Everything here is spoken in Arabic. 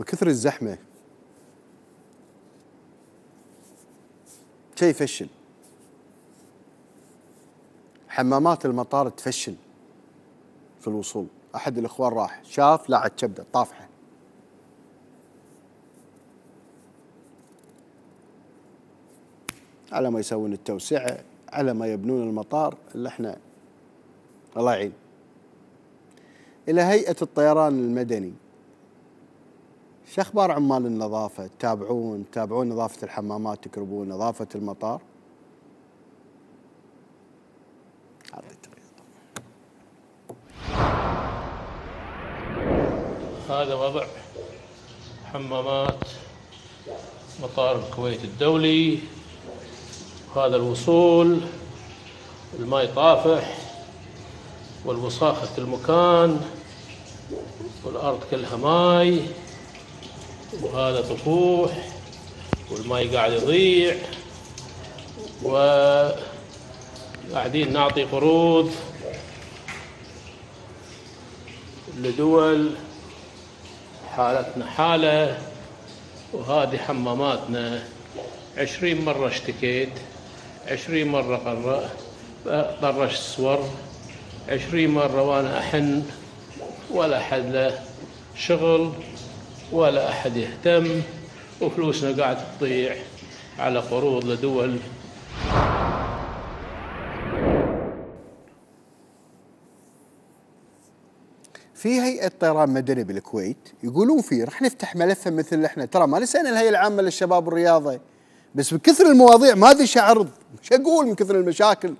من كثر الزحمة. شيء يفشل. حمامات المطار تفشل في الوصول. أحد الإخوان راح شاف لا كبده طافحة. على ما يسوون التوسعة على ما يبنون المطار اللي إحنا الله يعين إلى هيئة الطيران المدني. شو أخبار عمال النظافة تتابعون تتابعون نظافة الحمامات تكربون نظافة المطار. هذا وضع حمامات مطار الكويت الدولي. هذا الوصول الماء طافح والوساخة المكان والأرض كلها ماي. وهذا طفوح والماي قاعد يضيع وقاعدين نعطي قروض لدول حالتنا حالة وهذه حماماتنا عشرين مرة اشتكيت عشرين مرة طرشت صور عشرين مرة وأنا أحن ولا أحد له شغل. ولا أحد يهتم وفلوسنا قاعد تضيع على قروض لدول. في هيئة طيران مدني بالكويت يقولون فيه راح نفتح ملفه مثل إحنا ترى ما نسينا الهيئة العامة للشباب والرياضة بس بكثر المواضيع ما ادري إيش اعرض إيش أقول من كثر المشاكل.